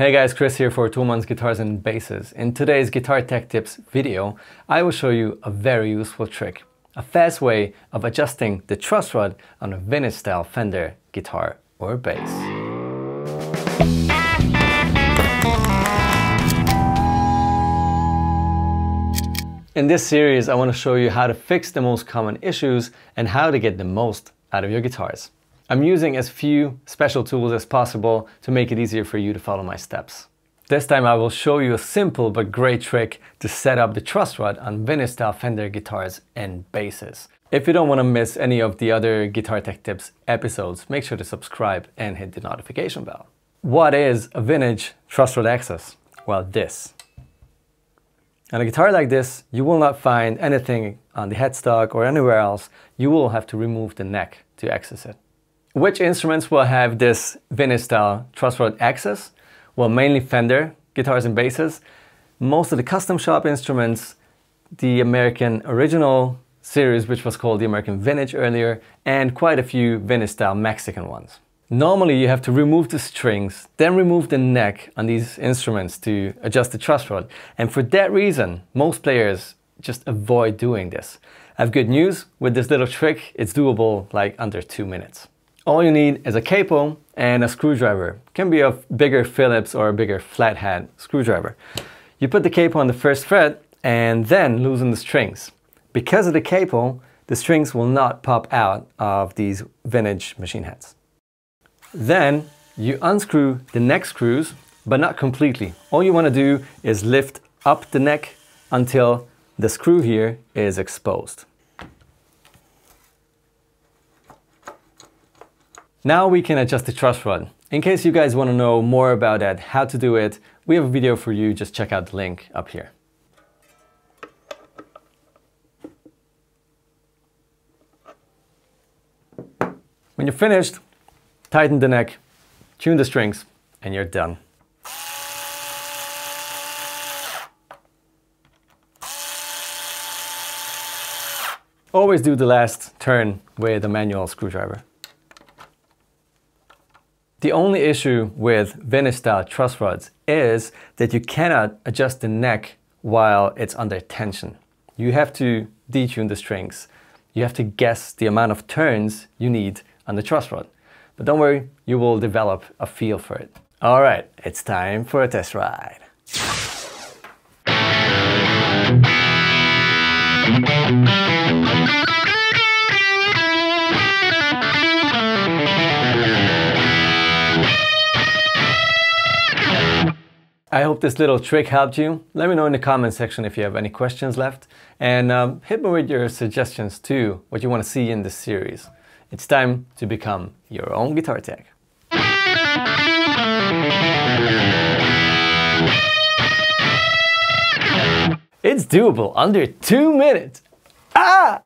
Hey guys, Kris here for Thomann's Guitars and Basses. In today's Guitar Tech Tips video, I will show you a very useful trick, a fast way of adjusting the truss rod on a vintage style Fender guitar or bass. In this series, I want to show you how to fix the most common issues and how to get the most out of your guitars. I'm using as few special tools as possible to make it easier for you to follow my steps. This time I will show you a simple but great trick to set up the truss rod on vintage style Fender guitars and basses. If you don't want to miss any of the other Guitar Tech Tips episodes, make sure to subscribe and hit the notification bell. What is a vintage truss rod access? Well, this. On a guitar like this, you will not find anything on the headstock or anywhere else. You will have to remove the neck to access it. Which instruments will have this vintage style truss rod access? Well, mainly Fender guitars and basses. Most of the custom shop instruments, the American original series, which was called the American Vintage earlier, and quite a few vintage style Mexican ones. Normally you have to remove the strings, then remove the neck on these instruments to adjust the truss rod. And for that reason, most players just avoid doing this. I have good news, with this little trick, it's doable like under two minutes. All you need is a capo and a screwdriver. It can be a bigger Phillips or a bigger flathead screwdriver. You put the capo on the first fret and then loosen the strings. Because of the capo, the strings will not pop out of these vintage machine heads. Then you unscrew the neck screws, but not completely. All you want to do is lift up the neck until the screw here is exposed. Now we can adjust the truss rod. In case you guys want to know more about that, how to do it, we have a video for you, just check out the link up here. When you're finished, tighten the neck, tune the strings, and you're done. Always do the last turn with a manual screwdriver. The only issue with vintage style truss rods is that you cannot adjust the neck while it's under tension. You have to detune the strings. You have to guess the amount of turns you need on the truss rod. But don't worry, you will develop a feel for it. All right, it's time for a test ride. I hope this little trick helped you. Let me know in the comment section if you have any questions left. And um, hit me with your suggestions too, what you want to see in this series. It's time to become your own guitar tech. It's doable under two minutes. Ah!